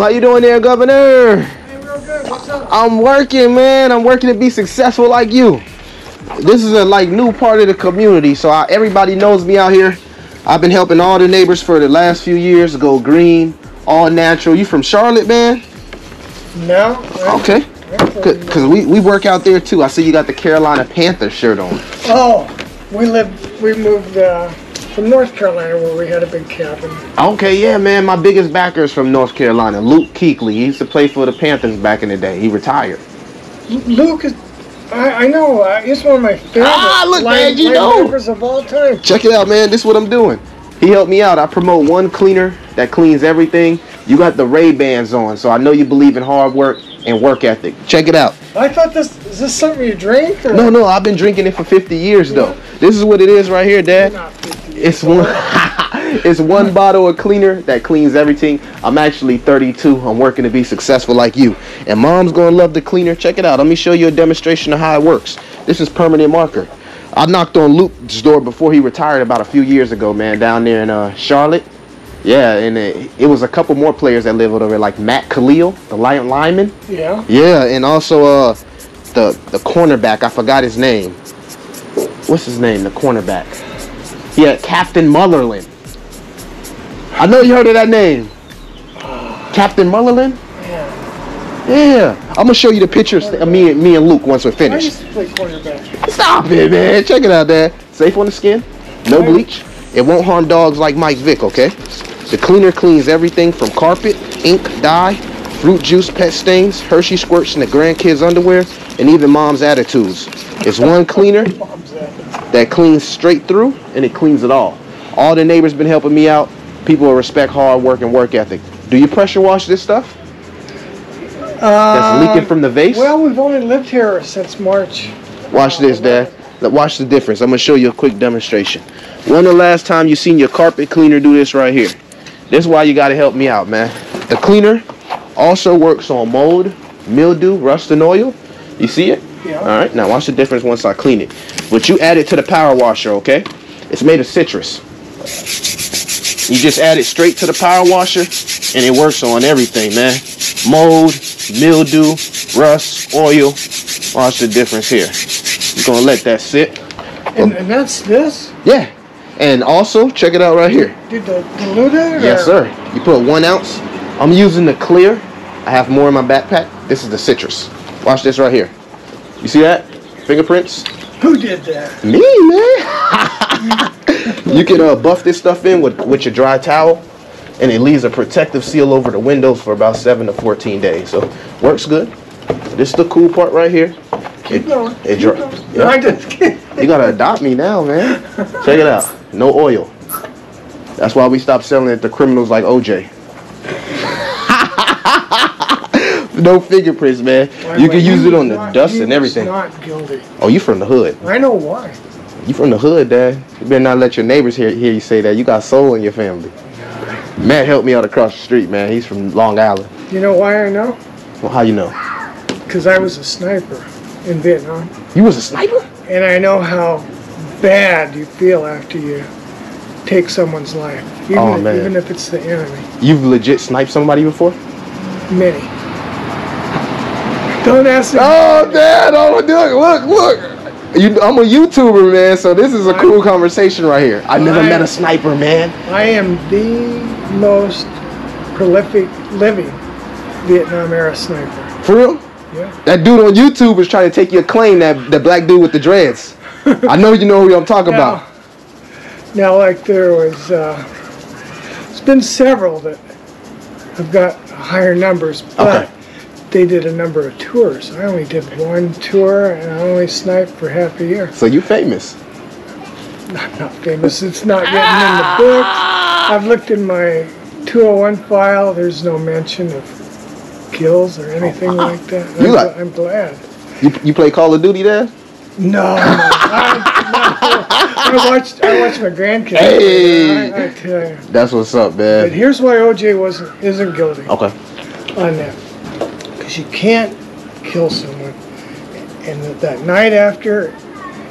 How you doing there, Governor? Hey, real good. What's up? I'm working, man. I'm working to be successful like you. This is a like new part of the community, so I, everybody knows me out here. I've been helping all the neighbors for the last few years go green, all natural. You from Charlotte, man? No. Okay. Cause we, we work out there too. I see you got the Carolina Panthers shirt on. Oh, we lived. We moved uh, from North Carolina where we had a big cabin. Okay, yeah, man. My biggest backer is from North Carolina, Luke Kuechly. He used to play for the Panthers back in the day. He retired. Luke is. I, I know. Uh, he's one of my favorite Ah, look, man, you know. of all time. Check it out, man. This is what I'm doing. He helped me out. I promote one cleaner that cleans everything. You got the Ray Bans on, so I know you believe in hard work and work ethic. Check it out. I thought this is this something you drink or No, no, I've been drinking it for 50 years though. This is what it is right here, Dad. Not 50. It's one. it's one bottle of cleaner that cleans everything. I'm actually 32. I'm working to be successful like you. And Mom's gonna love the cleaner. Check it out. Let me show you a demonstration of how it works. This is permanent marker. I knocked on Luke's door before he retired about a few years ago, man, down there in uh, Charlotte. Yeah, and it, it was a couple more players that live over there, like Matt Kalil, the lion lineman. Yeah. Yeah, and also uh, the the cornerback. I forgot his name. What's his name? The cornerback. Yeah, Captain Munnerlyn. I know you heard of that name. Captain Munnerlyn. Yeah. Yeah, I'm gonna show you the pictures of me and me and Luke once we're finished. used to play quarterback. Stop it, man. Check it out, Dad. Safe on the skin. No bleach. It won't harm dogs like Mike Vick, okay? The cleaner cleans everything from carpet, ink, dye, fruit juice, pet stains, Hershey squirts in the grandkids' underwear, and even mom's attitudes. It's one cleaner. That cleans straight through, and it cleans it all. All the neighbors been helping me out. People will respect hard work and work ethic. Do you pressure wash this stuff? That's leaking from the uh, vase? Well, we've only lived here since March. Watch this, Dad. Watch the difference. I'm gonna show you a quick demonstration. When the last time you seen your carpet cleaner do this right here? This is why you gotta help me out, man. The cleaner also works on mold, mildew, rust, and oil. You see it? Yeah. All right. Now watch the difference once I clean it. But you add it to the power washer, okay? It's made of citrus. You just add it straight to the power washer, and it works on everything, man. Mold, mildew, rust, oil. Watch the difference here. You're gonna let that sit. And, and that's this? Yeah. And also, check it out right here. Did the dilute it? Yes, sir. You put one ounce. I'm using the clear. I have more in my backpack. This is the citrus. Watch this right here. You see that? Fingerprints? Who did that? Me, man. you can uh, buff this stuff in with, with your dry towel, and it leaves a protective seal over the windows for about 7 to 14 days. So, works good. This is the cool part right here. Keep going. It keep dry. going. Yeah. I just. You gotta adopt me now, man. Check it out. No oil. That's why we stopped selling it to criminals like OJ. No fingerprints, man. You can use it on the dust and everything. Not guilty. Oh, you from the hood. I know why. You from the hood, Dad. You better not let your neighbors hear, hear you say that. You got soul in your family. Matt helped me out across the street, man. He's from Long Island. You know why I know? Well, how you know? Because I was a sniper in Vietnam, You was a sniper? and I know how bad you feel after you take someone's life, even, Oh, if, even if it's the enemy. You've legit sniped somebody before? Many. Don't ask me. Oh, Dad, oh, look, look, look. You, I'm a YouTuber, man, so this is a cool conversation right here. I never I- met a sniper, man. I am the most prolific living Vietnam era sniper. For real? Yeah. That dude on YouTube is trying to take your claim, that, that black dude with the dreads. I know you know who I'm talking about. Now, like there was, uh, it's been several that have got higher numbers, but Okay. They did a number of tours. I only did one tour, and I only sniped for half a year. So you famous. I'm not famous. It's not written in the books. I've looked in my 201 file. There's no mention of kills or anything oh, ah. like that. You I'm, like- I'm glad. You, you play Call of Duty, Dad? No, I, I watched. I watched my grandkids. Hey. I, I tell you. That's what's up, man. But here's why OJ wasn't isn't guilty Okay. on that. Because you can't kill someone. And that, that night after,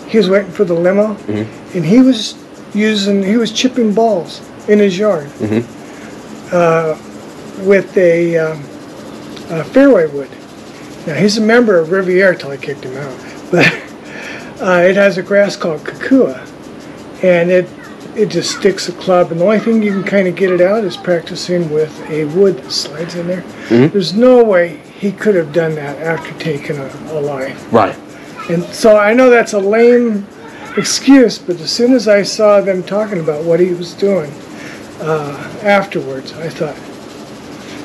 he was waiting for the limo, Mm-hmm. and he was using he was chipping balls in his yard. Mm-hmm. Uh, with a, um, a fairway wood. Now he's a member of Riviera till I kicked him out, but uh, it has a grass called Kikuyu, and it it just sticks a club, and the only thing you can kind of get it out is practicing with a wood that slides in there. Mhm. There's no way he could have done that after taking a, a life. Right. And so I know that's a lame excuse, but as soon as I saw them talking about what he was doing uh, afterwards, I thought,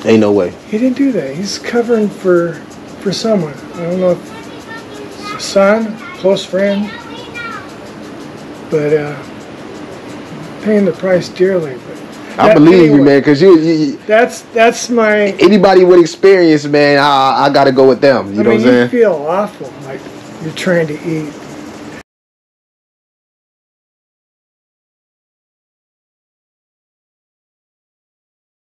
Ain't no way. he didn't do that. He's covering for for someone. I don't know if it's a son, close friend, but uh, paying the price dearly. But I that- believe you, man, because you, you, That's that's my. anybody with experience, man, I, I got to go with them. You I know mean, what I'm saying? you feel awful, like you're trying to eat